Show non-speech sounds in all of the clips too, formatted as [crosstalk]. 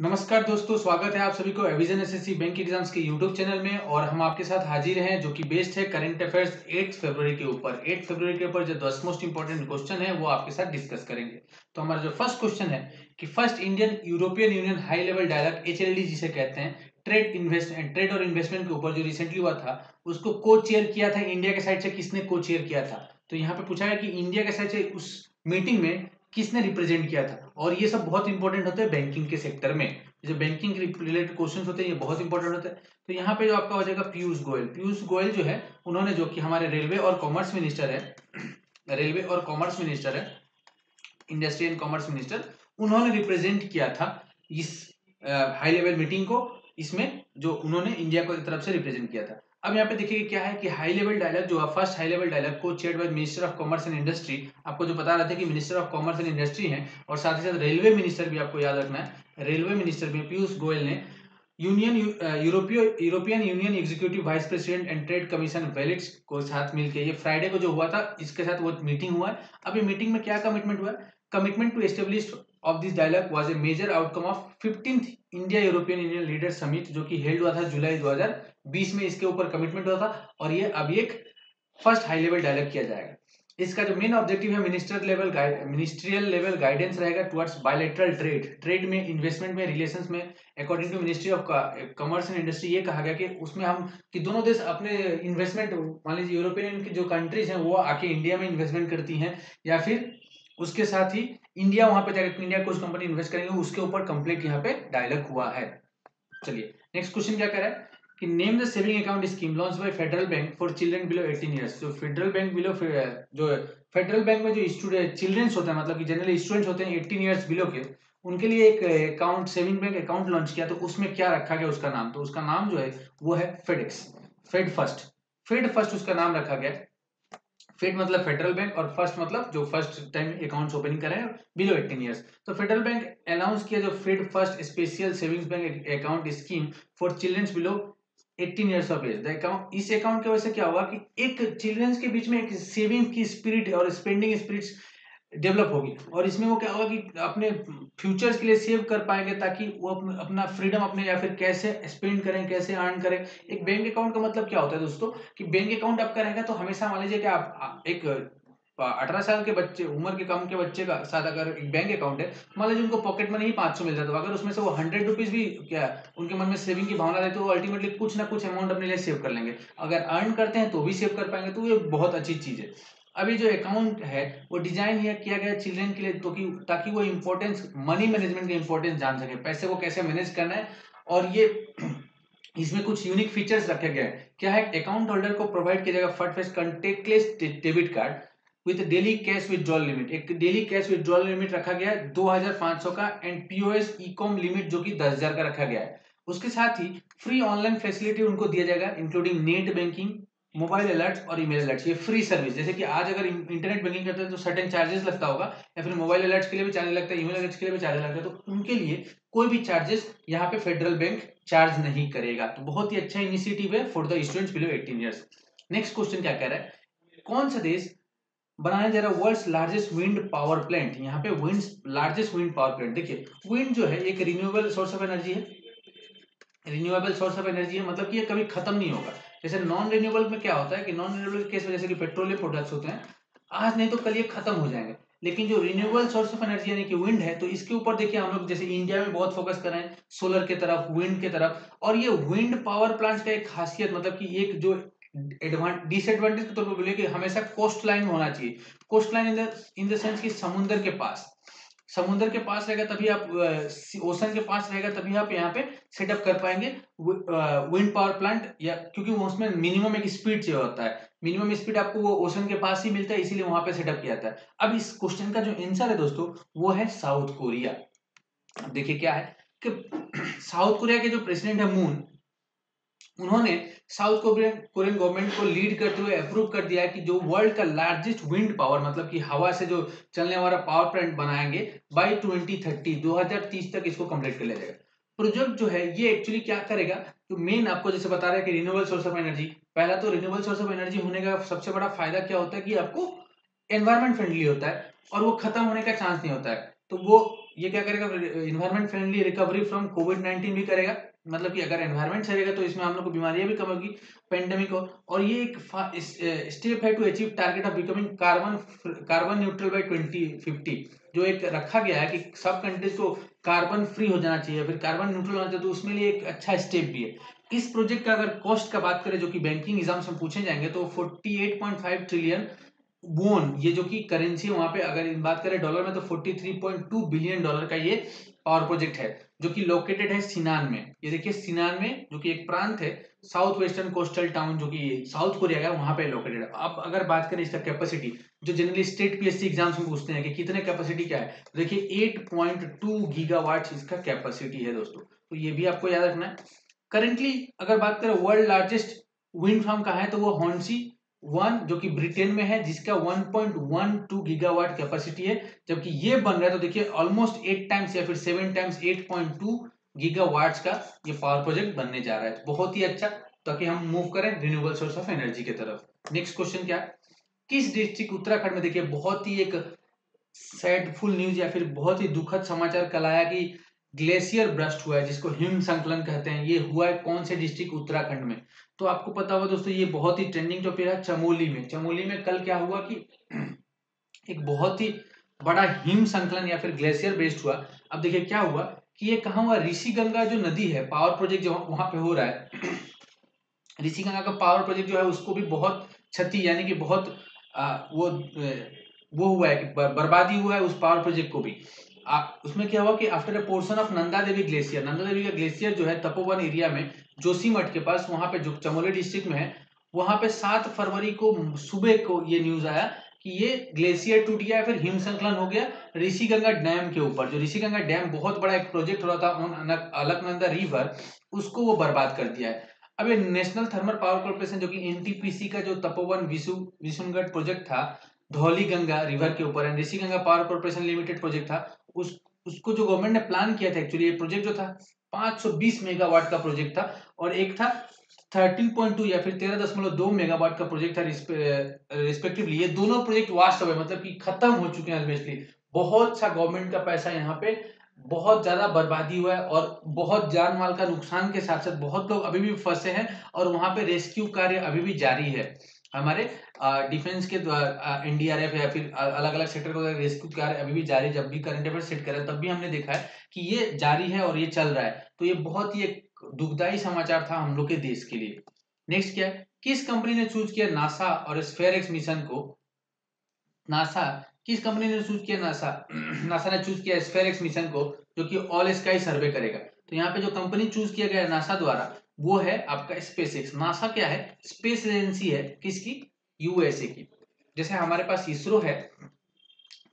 नमस्कार दोस्तों, स्वागत है आप सभी को एविजन एसएससी बैंक एग्ज़ाम्स के यूट्यूब चैनल में और हम आपके साथ हाजिर हैं जो कि बेस्ड है करंट अफेयर्स 8 फरवरी के ऊपर। 8 फरवरी के ऊपर जो दस मोस्ट इंपॉर्टेंट क्वेश्चन है, वो आपके साथ डिस्कस करेंगे। तो हमारा जो फ़र्स्ट क्वेश्चन है कि first Indian European Union high level dialogue HLD जिसे कहते हैं ट्रेड इन्वेस्ट ट्रेड और इन्वेस्टमेंट के ऊपर जो रिसेंटली हुआ था, उसको को चेयर किया था इंडिया के साइड से, किसने को चेयर किया था? तो यहाँ पे पूछा है कि इंडिया के साइड से उस मीटिंग में किसने रिप्रेजेंट किया था? और ये सब बहुत इंपॉर्टेंट होते हैं बैंकिंग के सेक्टर में। जो बैंकिंग रिलेटेड क्वेश्चन होते हैं, ये बहुत इंपॉर्टेंट होते हैं। तो यहाँ पे जो आपका हो जाएगा पीयूष गोयल पीयूष गोयल जो है, उन्होंने जो कि हमारे रेलवे और कॉमर्स मिनिस्टर है रेलवे और कॉमर्स मिनिस्टर है इंडस्ट्री एंड कॉमर्स मिनिस्टर उन्होंने रिप्रेजेंट किया था इस हाई लेवल मीटिंग को, इसमें जो उन्होंने इंडिया को तरफ़ से रिप्रेजेंट किया था। अब यहाँ पे देखिए क्या है कि हाई लेवल डायलॉग जो है फ़र्स्ट हाई लेवल डायलॉग को chair by minister of commerce and industry आपको जो बता रहे थे कि minister of commerce and industry है, और साथ ही साथ रेलवे मिनिस्टर भी आपको याद रखना है। रेलवे मिनिस्टर भी पीयूष गोयल ने यूनियन यूरोपीय European Union executive vice president and trade commission वेलिट्स को साथ मिलकर ये फ्राइडे को जो हुआ था, इसके साथ वो मीटिंग हुआ है। अभी मीटिंग में क्या कमिटमेंट हुआ commitment to establish of this dialogue was a major outcome of fifteenth India European Union leader summit जो कि हेल्ड हुआ था जुलाई 2020 में इसके ऊपर कमिटमेंट हुआ था और ये अभी एक फ़र्स्ट हाई लेवल डायलॉग किया जाएगा। इसका जो मेन ऑब्जेक्टिव है minister level ministerial level guidance रहेगा टुवर्ड्स बायोलेटरल ट्रेड ट्रेड में इन्वेस्टमेंट में रिलेशंस में according to Ministry of Commerce and Industry ये कहा गया कि उसमें हम, कि दोनों देश अपने इन्वेस्टमेंट मान लीजिए यूरोपियन की जो कंट्रीज़ हैं, वो आके इंडिया में इन्वेस्टमेंट करती हैं, या फिर उसके साथ ही इंडिया वहाँ पे जाकर इंडिया कुछ कंपनी इन्वेस्ट करेंगे, उसके ऊपर कंप्लीट यहाँ पे डायलॉग हुआ है। चलिए नेक्स्ट क्वेश्चन क्या कह रहा है? Name the saving account scheme launch by Federal Bank for children below 18 years जो फेडरल बैंक बिलो जो फेडरल बैंक में जो स्टूडेंट चिल्ड्रंस होते हैं मतलब कि जनरली स्टूडेंट्स होते हैं 18 इयर्स बिलो के, उनके लिए एक account saving bank account launch किया तो उसमें क्या रखा गया उसका नाम? तो उसका नाम जो है, वो है FedEx Fed first Fed first उसका नाम रखा गया। फेड मतलब फेडरल बैंक और फ़र्स्ट मतलब जो फ़र्स्ट टाइम अकाउंट्स ओपनिंग करें बिलो 18 इयर्स तो फेडरल बैंक अनाउंस किया जो Fed first special savings bank account scheme for childrens below 18 years of age इस अकाउंट की वजह से क्या होगा कि एक चिल्ड्रंस के बीच में एक सेविंग की स्पिरिट और स्पेंडिंग स्पिरिट डेवलप होगी और इसमें वो क्या होगा कि अपने फ्यूचर्स के लिए सेव कर पाएँगे ताकि वो अपना फ्रीडम अपने या फिर कैसे स्पेंड करें, कैसे अर्न करें। एक बैंक अकाउंट का मतलब क्या होता है दोस्तों कि बैंक अकाउंट आपका रहेगा तो हमेशा मान लीजिए कि आप एक अठारह साल के बच्चे, उम्र के कम के बच्चे का साथ अगर एक बैंक अकाउंट है मान लीजिए उनको पॉकेट मनी ही पाँच सौ मिल जाता है। अगर उसमें से वो हंड्रेड रुपीज़ भी, क्या उनके मन में सेविंग की भावना रहती है तो अल्टीमेटली कुछ ना कुछ अमाउंट अपने लिए सेव कर लेंगे। अगर अर्न करते हैं तो भी सेव कर पाएँगे तो ये बहुत अच्छी चीज़ है। अभी जो अकाउंट है, वो डिज़ाइन यह किया गया चिल्ड्रेन के लिए तो कि, ताकि वो इम्पोर्टेंस मनी मैनेजमेंट का इम्पोर्टेंस जान सके। पैसे को कैसे मैनेज करना है, और ये [clears throat] इसमें कुछ यूनिक फीचर्स रखे गए हैं। क्या है अकाउंट होल्डर को प्रोवाइड किया जाएगा first fest contactless debit card with daily cash withdrawal limit. एक डेली कैश विड्रॉल लिमिट रखा गया है, दो हज़ार पाँच सौ का and POS e com limit जो कि दस हज़ार का रखा गया है। उसके साथ ही फ्री ऑनलाइन फैसिलिटी उनको दिया जाएगा including net banking mobile alert और ईमेल अलर्ट ये फ्री सर्विस जैसे कि आज अगर इंटरनेट बैंकिंग करते हैं तो सर्टेन चार्जेस लगता होगा, या फिर मोबाइल अलर्ट के लिए भी चार्ज लगता है ईमेल अलर्ट के लिए भी चार्ज लगता है तो उनके लिए कोई भी चार्जेस यहाँ पे फेडरल बैंक चार्ज नहीं करेगा। तो बहुत ही अच्छा इनिशिएटिव है for the students below eighteen years next question क्या कह रहा है? कौन सा देश बनाया जा रहा है world largest wind power plant यहाँ पे wind largest wind power plant देखिए विंड जो है एक रिन्यूएबल सोर्स ऑफ़ एनर्जी है। रिन्यूएबल सोर्स ऑफ़ एनर्जी है मतलब कि ये कभी खत्म नहीं होगा। जैसे नॉन रिन्यूएबल में क्या होता है कि नॉन रिन्यूएबल केस में जैसे कि पेट्रोलियम प्रोडक्ट्स होते हैं, आज नहीं तो कल ये खत्म हो जाएँगे। लेकिन जो रिन्यूएबल सोर्स ऑफ़ एनर्जी यानी कि विंड है तो इसके ऊपर देखिए हम लोग जैसे इंडिया में बहुत फोकस कर रहे हैं सोलर के तरफ़ विंड के तरफ़। और ये विंड पावर प्लांट का एक खासियत मतलब कि एक जो डिसएडवांटेज के तौर पर बोले कि हमेशा कोस्ट लाइन होना चाहिए। Coastline in the in the sense कि समुद्र के पास। समुद्र के पास रहेगा तभी आप ओशन के पास रहेगा तभी आप यहाँ पे सेटअप कर पाएँगे। विंड पावर प्लांट या, क्योंकि उसमें मिनिमम एक स्पीड चाहिए होता है। मिनिमम स्पीड आपको वो ओशन के पास ही मिलता है, इसीलिए वहाँ पे सेटअप किया जाता है। अब इस क्वेश्चन का जो आंसर है दोस्तों, वो है साउथ कोरिया देखिए क्या है कि [clears throat] साउथ कोरिया के जो प्रेसिडेंट है मून उन्होंने साउथ कोरियन कोरियन गवर्नमेंट को लीड करते हुए अप्रूव कर दिया कि जो वर्ल्ड का लार्जेस्ट विंड पावर मतलब कि हवा से जो चलने वाला पावर प्लांट बनाएँगे बाई 2030 2030 तक इसको कंप्लीट कर लिया जाएगा। प्रोजेक्ट जो है, ये एक्चुअली क्या करेगा तो मेन आपको जैसे बता रहा है कि रिन्यूएबल सोर्स ऑफ़ एनर्जी पहला तो रिन्यूएबल सोर्स ऑफ़ एनर्जी होने का सबसे बड़ा फ़ायदा क्या होता है कि आपको एनवायरमेंट फ्रेंडली होता है और वो खत्म होने का चांस नहीं होता है। तो वो ये क्या करेगा? Environment friendly recovery from Covid nineteen भी करेगा। मतलब कि अगर एनवायरमेंट सही रहेगा तो इसमें हम लोग को बीमारियाँ भी कम होगी पेंडेमिक हो। और ये एक स्टेप है to achieve target of becoming carbon carbon neutral by 2050 जो एक रखा गया है कि सब कंट्रीज़ को कार्बन फ्री हो जाना चाहिए। फिर कार्बन न्यूट्रल होना चाहिए तो उसमें लिए एक अच्छा स्टेप भी है। इस प्रोजेक्ट का अगर कॉस्ट का बात करें, जो कि बैंकिंग एग्ज़ाम से पूछे जाएँगे तो 48.5 ट्रिलियन बोन ये जो कि करेंसी है, वहाँ पे अगर बात करें डॉलर में तो 43.2 बिलियन डॉलर का ये पावर प्रोजेक्ट है, जो कि लोकेटेड है सिनान में। ये देखिए सिनान में, जो कि एक प्रांत है साउथ वेस्टर्न कोस्टल टाउन जो कि साउथ कोरिया का, वहाँ पे लोकेटेड है। अब अगर बात करें इसका कैपेसिटी जो जनरली स्टेट पीएससी एग्ज़ाम्स में पूछते हैं कि कितने कैपेसिटी क्या है तो देखिए 8.2 गीगावाट इसका कैपेसिटी है दोस्तों। तो ये भी आपको याद रखना है। करेंटली अगर बात करें वर्ल्ड लार्जेस्ट विंड फार्म कहा है तो वो हॉन्सी वन जो कि ब्रिटेन में है, जिसका 1.12 गीगावाट कैपेसिटी है, जबकि ये बन रहा है तो देखिए ऑलमोस्ट एट टाइम्स या फिर सेवन टाइम्स 8.2 गीगावाट्स का ये पावर प्रोजेक्ट बनने जा रहा है। बहुत ही अच्छा ताकि हम मूव करें रिन्यूएबल सोर्स ऑफ़ एनर्जी की तरफ़। नेक्स्ट क्वेश्चन क्या? किस डिस्ट्रिक्ट उत्तराखंड में, देखिए, बहुत ही एक सैडफुल न्यूज़ या फिर बहुत ही दुखद समाचार कल आया कि ग्लेशियर ब्रस्ट हुआ है, जिसको हिम संकलन कहते हैं। ये हुआ है कौन से डिस्ट्रिक्ट उत्तराखंड में? तो आपको पता होगा दोस्तों ये बहुत ही ट्रेंडिंग टॉपिक है चमोली में। चमोली में कल क्या हुआ कि एक बहुत ही बड़ा हिम संकलन या फिर ग्लेशियर बेस्ड हुआ। अब देखिए क्या हुआ कि ये कहा हुआ? ऋषि गंगा जो नदी है पावर प्रोजेक्ट जो वहाँ पे हो रहा है ऋषि गंगा का पावर प्रोजेक्ट जो है उसको भी बहुत क्षति यानी कि बहुत आ, वो वो हुआ है बर्बादी हुआ है उस पावर प्रोजेक्ट को भी। उसमें क्या हुआ कि after a portion of Nanda Devi glacier Nanda Devi का ग्लेशियर जो है तपोवन एरिया में जोशीमठ के पास, वहाँ पे जो चमोली डिस्ट्रिक्ट में है, वहाँ पे सात फरवरी को सुबह को ये न्यूज़ आया कि ये ग्लेशियर टूट गया, फिर हिम संकलन हो गया ऋषि गंगा डैम के ऊपर। जो ऋषि गंगा डैम बहुत बड़ा एक प्रोजेक्ट हो रहा था अलकनंदा रिवर उसको वो बर्बाद कर दिया है। अब ये नेशनल थर्मल पावर कॉर्पोरेशन जो कि एनटीपीसी का जो तपोवन विशु विशुनगढ़ प्रोजेक्ट था धौली गंगा रिवर के ऊपर Rishi Ganga power corporation limited project था। उस, उसको जो गवर्नमेंट ने प्लान किया था एक्चुअली ये प्रोजेक्ट जो था 520 मेगावाट का प्रोजेक्ट था और एक था 13.2 या फिर 13.2 मेगावाट का प्रोजेक्ट था रिस्पेक्टिवली ये दोनों प्रोजेक्ट वास्ट हुए मतलब कि खत्म हो चुके हैं ऑलमोस्टली बहुत सा गवर्नमेंट का पैसा यहाँ पे बहुत ज़्यादा बर्बादी हुआ है और बहुत जान माल का नुकसान के साथ साथ बहुत लोग अभी भी फंसे हैं और वहाँ पे रेस्क्यू कार्य अभी भी जारी है। हमारे डिफेंस के एनडीआरएफ या फिर अलग अलग सेक्टर को रेस्क्यू कार्य अभी भी जारी, जब भी करंट अफेयर सेट करें, तब भी हमने देखा है कि ये जारी है और ये चल रहा है। तो ये बहुत ही एक दुखदायी समाचार था हम लोग के देश के लिए। नेक्स्ट क्या है? किस कंपनी ने चूज़ किया नासा और स्फेयर मिशन को? नासा किस कंपनी ने चूज़ किया नासा नासा [clears throat] ने चूज़ किया स्फेयर मिशन को, जो कि ऑल स्काई सर्वे करेगा। तो यहाँ पे जो कंपनी चूज़ किया गया नासा द्वारा वो है आपका स्पेस एक्स नासा क्या है? स्पेस एजेंसी है किसकी? यूएसए की। जैसे हमारे पास इसरो है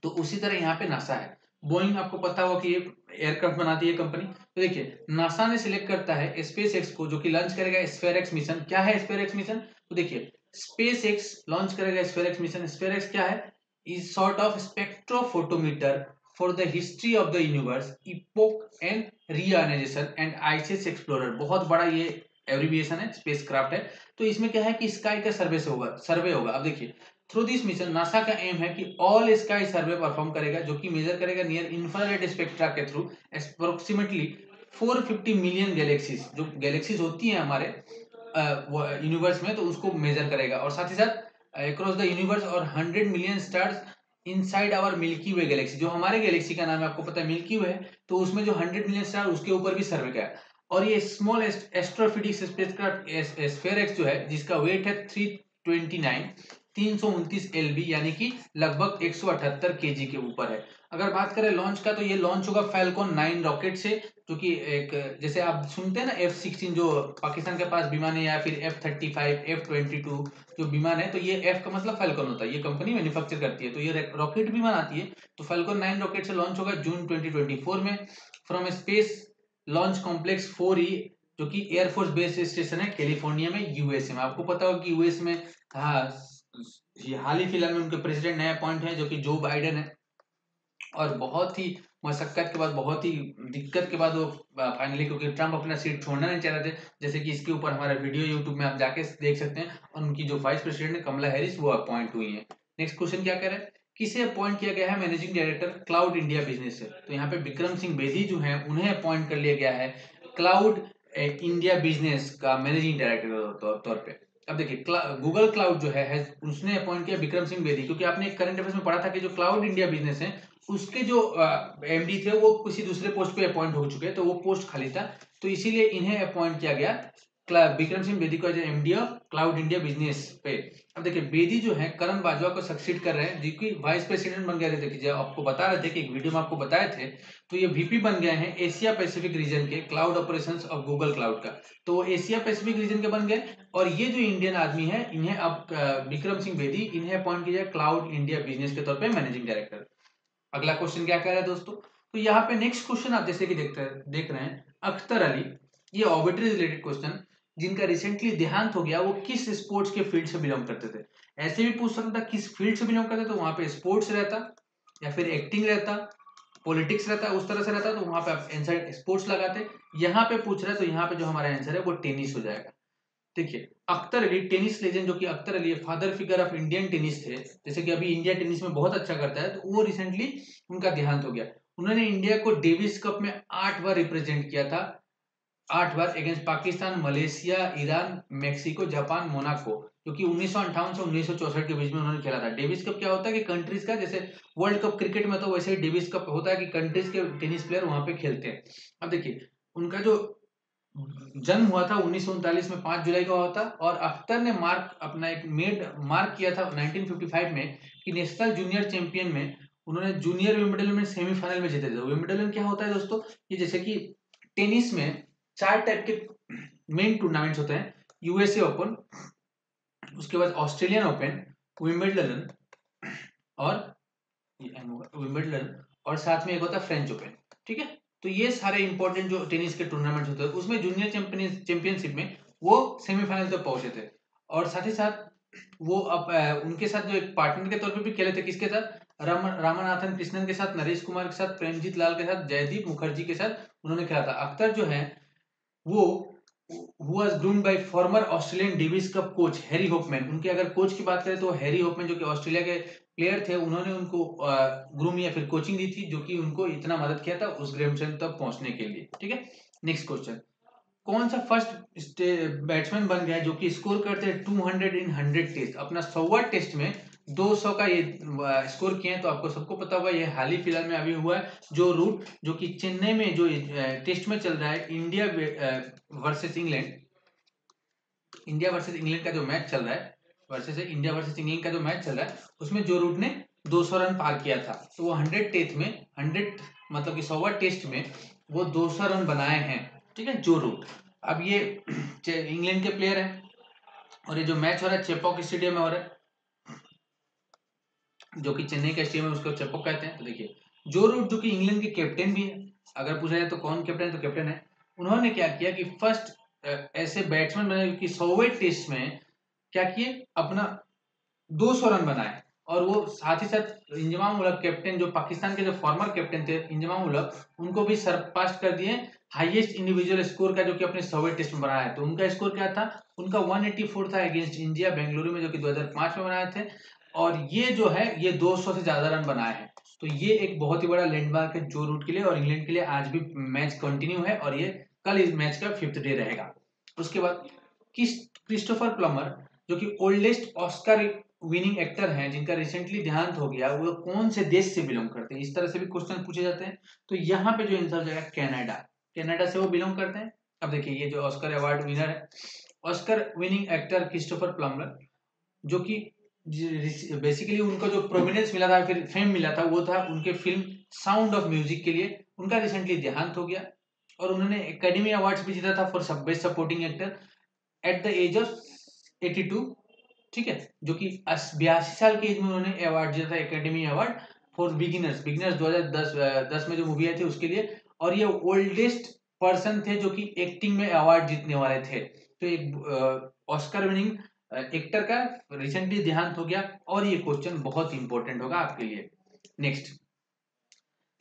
तो उसी तरह यहाँ पे नासा है। बोइंग आपको पता होगा कि ये एयरक्राफ्ट बनाती है कंपनी तो देखिए नासा ने सिलेक्ट करता है स्पेस एक्स को, जो कि लॉन्च करेगा स्पेयर मिशन क्या है स्पेयर मिशन तो देखिए स्पेस एक्स लॉन्च करेगा स्पेयर मिशन स्पेयर क्या है? Is sort of spectrophotometer for the history of the universe epoch and reorganization and ices explorer बहुत बड़ा ये एब्रीविएशन है स्पेस क्राफ्ट है। तो इसमें क्या है कि स्काई का सर्वे से होगा सर्वे होगा। अब देखिए थ्रू दिस मिशन नासा का एम है कि ऑल स्काई सर्वे परफॉर्म करेगा, जो कि मेजर करेगा नियर इंफ्रारेड स्पेक्ट्रा के थ्रू अप्रोक्सीमेटली 450 मिलियन गैलेक्सीज जो गैलेक्सीज होती हैं हमारे यूनिवर्स में तो उसको मेजर करेगा। और साथ ही साथ अक्रॉस द यूनिवर्स और 100 million stars inside our Milky Way galaxy जो हमारे गैलेक्सी का नाम है, आपको पता है मिल्की वे तो उसमें जो 100 मिलियन स्टार उसके ऊपर भी सर्वे किया। और ये स्मॉल एस्ट्रोफिटिक्स स्पेसक्राफ्ट एक्स जो है, जिसका वेट है 329 तीन सौ उनतीस एल बी यानी कि लगभग एक सौ अठहत्तर के जी के ऊपर है। अगर बात करें लॉन्च का तो ये लॉन्च होगा फैल्कॉन नाइन रॉकेट से जो कि एक, जैसे आप सुनते हैं ना एफ़ सिक्सटीन जो पाकिस्तान के पास विमान है या फिर F thirty five F twenty two जो विमान है तो ये एफ़ का मतलब फैल्कॉन होता है। ये कंपनी मैन्युफैक्चर करती है। तो ये रॉकेट भी बनाती है। तो फैल्कॉन नाइन रॉकेट से लॉन्च होगा जून ट्वेंटी ट्वेंटी फोर में। From space launch complex four E जो कि एयरफोर्स बेस स्टेशन है कैलिफ़ोर्निया में यूएसए में। आपको पता होगा कि यूएस में हाँ हाल ही फ़िलहाल में उनके प्रेसिडेंट नया पॉइंट है, जो कि जो बाइडन है। और बहुत ही मशक्कत के बाद बहुत ही दिक्कत के बाद वो फाइनली क्योंकि ट्रंप अपना सीट छोड़ना नहीं चाह रहे थे जैसे कि इसके ऊपर हमारा वीडियो यूट्यूब में आप जाके देख सकते हैं और उनकी जो वाइस प्रेसिडेंट है कमला हैरिस वो अपॉइंट हुई है। नेक्स्ट क्वेश्चन क्या हैं? किसे अपॉइंट किया गया है managing director cloud India business से? तो यहाँ पे विक्रम सिंह बेदी जो है उन्हें अपॉइंट कर लिया गया है क्लाउड इंडिया बिज़नेस का मैनेजिंग डायरेक्टर तौर पे। अब देखिए गूगल क्लाउड जो है, है उसने अपॉइंट किया विक्रम सिंह बेदी क्योंकि आपने करंट अफेयर्स में पढ़ा था कि जो क्लाउड इंडिया बिज़नेस है उसके जो एमडी थे, वो किसी दूसरे पोस्ट पे अपॉइंट हो चुके तो वो पोस्ट खाली था। तो इसीलिए इन्हें अपॉइंट किया गया विक्रम सिंह बेदी को जो MD of cloud India business पे। अब देखिए, बेदी जो है, करण बाजवा को सक्सीड कर रहे हैं, जो कि वाइस प्रेसिडेंट बन गए थे। जब आपको बता रहे थे कि एक वीडियो में आपको बताए थे तो ये वीपी बन गए हैं एशिया पैसिफिक रीजन के cloud operation of Google cloud का। तो वो एशिया पैसिफिक रीजन के बन गए, और ये जो इंडियन आदमी है, इन्हें अब विक्रम सिंह बेदी, इन्हें अपॉइंट किया क्लाउड इंडिया बिज़नेस के तौर पर मैनेजिंग डायरेक्टर अगला क्वेश्चन क्या कह रहा है दोस्तों? तो यहाँ पे नेक्स्ट क्वेश्चन आप जैसे कि देखते देख रहे हैं, अख्तर अली, ये ऑबिटरी रिलेटेड क्वेश्चन जिनका रिसेंटली देहांत हो गया, वो किस स्पोर्ट्स के फ़ील्ड से बिलोंग करते थे? ऐसे भी पूछ सकता, किस फ़ील्ड से बिलोंग करते तो वहाँ पे स्पोर्ट्स रहता, या फिर एक्टिंग रहता पॉलिटिक्स रहता है उस तरह से रहता तो वहाँ पे आप आंसर स्पोर्ट्स लगाते। यहाँ पे पूछ रहे तो यहाँ पे जो हमारा आंसर है, वो टेनिस हो जाएगा। देखिए, अख्तर अली टेनिस लेजेंड जो कि Akhtar Ali father figure of Indian tennis थे। जैसे कि अभी इंडिया टेनिस में बहुत अच्छा करता है तो वो रिसेंटली उनका देहांत हो गया। उन्होंने इंडिया को डेविस कप में आठ बार रिप्रेजेंट किया था। आठ बार against Pakistan, Malaysia, Iran, Mexico, Japan, Monaco क्योंकि उन्नीस से उन्नीस के बीच में उन्होंने खेला था। डेविस कप क्या होता है कि कंट्रीज़ का, जैसे वर्ल्ड कप क्रिकेट में तो वैसे ही डेविस कप होता है कि कंट्रीज़ के टेनिस प्लेयर वहाँ पे खेलते हैं। अब देखिए, उनका जो जन्म हुआ था उन्नीस सौ उनतालीस में, पाँच जुलाई का हुआ था, और अख्तर ने मार्क, अपना एक मेड, मार्क किया था 1955 में कि नेशनल जूनियर चैंपियन में उन्होंने जूनियर विम्बलडन में सेमीफाइनल में जीते थे। विम्बलडन क्या होता है दोस्तों? ये जैसे कि टेनिस में चार टाइप के मेन टूर्नामेंट्स होते हैं यूएसए ओपन उसके बाद ऑस्ट्रेलियन ओपन विम्बलडन और विम्बलडन, और साथ में एक होता है फ्रेंच ओपन ठीक है? तो ये सारे इंपॉर्टेंट जो टेनिस के टूर्नामेंट होते हैं, उसमें जूनियर चैंपियनशिप में वो सेमीफाइनल तक पहुँचे थे। और साथ ही साथ वो अब उनके साथ जो एक पार्टनर के तौर पे भी खेले थे, किसके साथ? राम, रामानाथन कृष्णन के साथ, नरेश कुमार के साथ, प्रेमजीत लाल के साथ, जयदीप मुखर्जी के साथ उन्होंने खेला था। अख्तर जो है, वो was groomed by former Australian Davis Cup coach Harry Hopman उनके अगर कोच की बात करें तो हैरी होपमैन जो कि ऑस्ट्रेलिया के प्लेयर थे, उन्होंने उनको ग्रूम या फिर कोचिंग दी थी, जो कि उनको इतना मदद किया था उस ग्रेमसन तक पहुँचने के लिए, ठीक है? नेक्स्ट क्वेश्चन कौन सा फ़र्स्ट बैट्समैन बन गया जो कि स्कोर करते हैं two hundred in hundred test अपना सौवा टेस्ट में 200 का ये स्कोर किए हैं तो आपको सबको पता होगा, ये हाल ही फ़िलहाल में अभी हुआ है, जो रूट जो कि चेन्नई में जो टेस्ट में चल रहा है, India versus England. India versus England का जो मैच चल रहा है वर्सेस इंडिया वर्सेस इंग्लैंड का जो मैच चल रहा है, उसमें जो रूट ने 200 रन पार किया था तो वो हंड्रेड टेस्ट में, हंड्रेड मतलब कि सौवा टेस्ट में वो 200 रन बनाए हैं, ठीक है, जो रूट। अब ये [clears throat] इंग्लैंड के प्लेयर है, और ये जो मैच हो रहा है, चेपॉक स्टेडियम में हो रहा है, जो कि चेन्नई का स्टेडियम है, उसको चेपॉक कहते हैं। तो देखिए, जो रूट, जो कि इंग्लैंड के कैप्टन भी है, अगर पूछा जाए तो कौन कैप्टन तो कैप्टन है। उन्होंने क्या किया कि फ़र्स्ट ऐसे बैट्समैन बने कि सौवे टेस्ट में क्या किए? अपना 200 रन बनाए। और वो साथ ही साथ इंजमाम उलक कैप्टन जो पाकिस्तान के जो फॉर्मर कैप्टन थे इंजमाम उलक उनको भी सरपास कर दिए। हाईएस्ट इंडिविजुअल स्कोर का जो कि अपने सौवे टेस्ट में बनाया। है तो उनका स्कोर क्या था? उनका 184 था अगेंस्ट इंडिया बेंगलुरु में, जो कि 2005 में बनाए थे। और ये जो है, ये 200 से ज़्यादा रन बनाए हैं। तो ये एक बहुत ही बड़ा लैंडमार्क है जो रूट के लिए और इंग्लैंड के लिए आज भी मैच कंटिन्यू है और ये कल इस मैच का फिफ्थ डे रहेगा। उसके बाद किस क्रिस्टोफर प्लमर जो कि ओल्डेस्ट ऑस्कर विनिंग एक्टर हैं, जिनका रिसेंटली देहांत हो गया, वो कौन से देश से बिलोंग करते हैं? इस तरह से भी क्वेश्चन पूछे जाते हैं। तो यहाँ पे जो आंसर जाएगा कैनेडा कैनेडा से वो बिलोंग करते हैं। अब देखिए, ये जो ऑस्कर अवार्ड विनर है Oscar winning actor Christopher Plummer जो कि बेसिकली उनको जो प्रोमिनेंस मिला था, फिर फेम मिला था, वो था उनके फ़िल्म साउंड ऑफ़ म्यूज़िक के लिए। उनका रिसेंटली देहांत हो गया और उन्होंने एकेडमी अवार्ड्स भी जीता था for best supporting actor at the age of 82 ठीक है? जो कि बयासी साल की एज में उन्होंने अवार्ड जीता था Academy Award for Beginners Beginners 2010 दस में जो मूवी आई थी उसके लिए। और ये ओल्डेस्ट पर्सन थे जो कि एक्टिंग में अवार्ड जीतने वाले थे। तो एक ऑस्कर विनिंग एक्टर का रिसेंटली देहांत हो गया। और ये क्वेश्चन बहुत इंपॉर्टेंट होगा आपके लिए। नेक्स्ट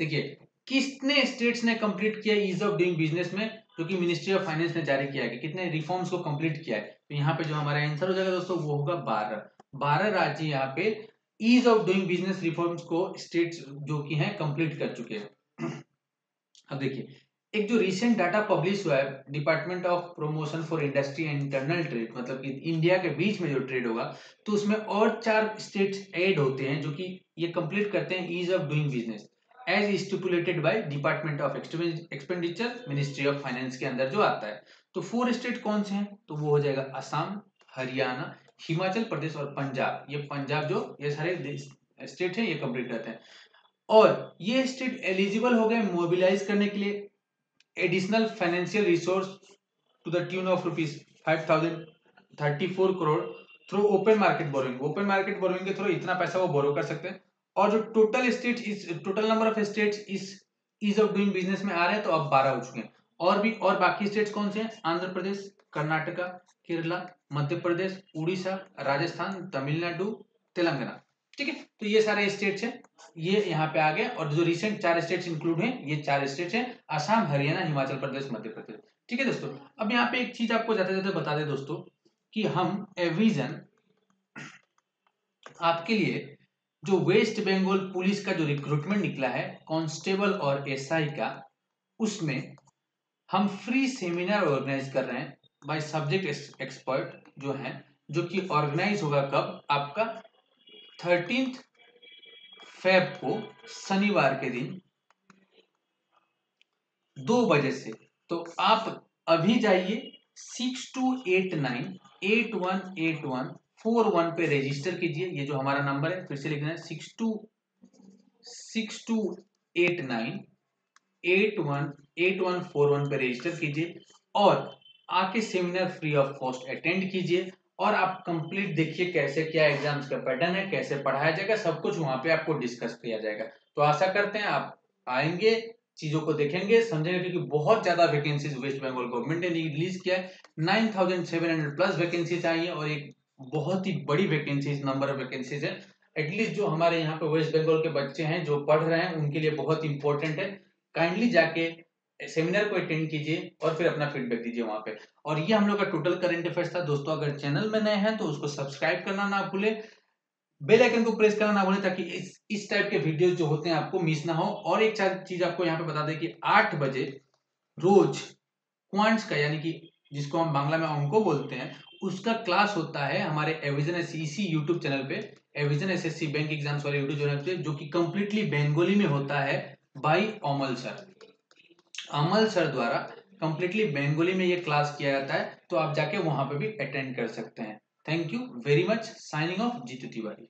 देखिए, किसने स्टेट्स ने कंप्लीट किया ईज ऑफ़ डूइंग बिज़नेस में? जो कि मिनिस्ट्री ऑफ़ फाइनेंस ने जारी किया है कि कितने रिफॉर्म्स को कंप्लीट किया है। तो यहाँ पे जो हमारा आंसर हो जाएगा दोस्तों, वो होगा बारह। बारह राज्य यहाँ पे ease of doing business reforms को स्टेट्स जो कि हैं कंप्लीट कर चुके हैं। अब देखिए, एक जो रिसेंट डाटा पब्लिश हुआ है department of promotion for industry and internal trade मतलब कि इंडिया के बीच में जो ट्रेड होगा तो उसमें और चार स्टेट्स ऐड होते हैं जो कि ये कंप्लीट करते हैं ease of doing business as stipulated by department of expenditure ministry of finance के अंदर जो आता है। तो फोर स्टेट कौन से हैं? तो वो हो जाएगा असम, हरियाणा, हिमाचल प्रदेश और पंजाब। ये पंजाब जो, ये सारे स्टेट हैं, ये कंप्लीट करते हैं। और ये स्टेट एलिजिबल हो गए मोबिलाइज करने के लिए additional financial resource to the tune of rupees five thousand thirty four crore through open market borrowing open market borrowing के थ्रू इतना पैसा वो बोरो कर सकते हैं। और जो टोटल स्टेट इस टोटल नंबर ऑफ़ स्टेट इस ईज ऑफ़ डूइंग बिज़नेस में आ रहे हैं तो अब बारह हो चुके हैं। और भी, और बाकी स्टेट्स कौन से हैं? आंध्र प्रदेश, कर्नाटका, केरला, मध्य प्रदेश, उड़ीसा, राजस्थान, तमिलनाडु, तेलंगाना। ठीक है? तो ये सारे स्टेट्स हैं, ये यहाँ पे आ गए और जो रिसेंट चार स्टेट्स इंक्लूड हैं, ये चार स्टेट्स हैं असम हरियाणा, हिमाचल प्रदेश, मध्य प्रदेश। ठीक है दोस्तों? अब यहाँ पे एक चीज़ आपको जाते जाते बता दे दोस्तों, कि हम एविजन आपके लिए जो वेस्ट बंगाल पुलिस का जो रिक्रूटमेंट निकला है कांस्टेबल और एसआई का, उसमें हम फ्री सेमिनार ऑर्गेनाइज कर रहे हैं बाय सब्जेक्ट एक्सपर्ट जो है, जो कि ऑर्गेनाइज होगा कब? आपका थर्टींथ फेब को शनिवार के दिन, दो बजे से। तो आप अभी जाइए six two eight nine eight one eight one four one पे रजिस्टर कीजिए, ये जो हमारा नंबर है, फिर से लिखना है six two six two eight nine eight one eight one four one पे रजिस्टर कीजिए और आके seminar free of cost attend कीजिए और आप कंप्लीट देखिए कैसे क्या एग्ज़ाम्स का पैटर्न है, कैसे पढ़ाया जाएगा, सब कुछ वहाँ पे आपको डिस्कस किया जाएगा। तो आशा करते हैं आप आएँगे, चीज़ों को देखेंगे, समझेंगे, क्योंकि बहुत ज़्यादा वैकेंसीज वेस्ट बंगाल गवर्नमेंट ने रिलीज़ किया है। Nine thousand seven hundred plus vacancies आई है और एक बहुत ही बड़ी वैकेंसीज नंबर ऑफ़ वैकेंसीज है। एटलीस्ट जो हमारे यहाँ पे वेस्ट बंगाल के बच्चे हैं, जो पढ़ रहे हैं, उनके लिए बहुत इंपॉर्टेंट है। काइंडली जाके सेमिनार को अटेंड कीजिए और फिर अपना फीडबैक दीजिए वहाँ पे। और ये हम लोग का टोटल करंट अफेयर्स था। दोस्तों, अगर चैनल में नए हैं तो उसको सब्सक्राइब करना ना भूले। बेल आइकन को प्रेस करना ना भूले, ताकि इस इस टाइप के वीडियोस जो होते हैं, आपको मिस ना हो। और एक चीज़ आपको यहाँ पे बता दें कि आठ बजे रोज क्वांट्स का, यानी कि जिसको हम बांग्ला में अंको बोलते हैं उसका क्लास होता है हमारे एविजन एस इसी यूट्यूब चैनल पे। Avision S S C bank exams वाले यूट्यूब चैनल पे, जो कि कंप्लीटली बेंगोली में होता है by Amal sir Amal sir द्वारा कंप्लीटली बेंगोली में ये क्लास किया जाता है तो आप जाके वहाँ पे भी अटेंड कर सकते हैं। Thank you very much signing off Jitu Tiwari